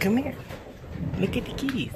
Come here. Look at the kitties.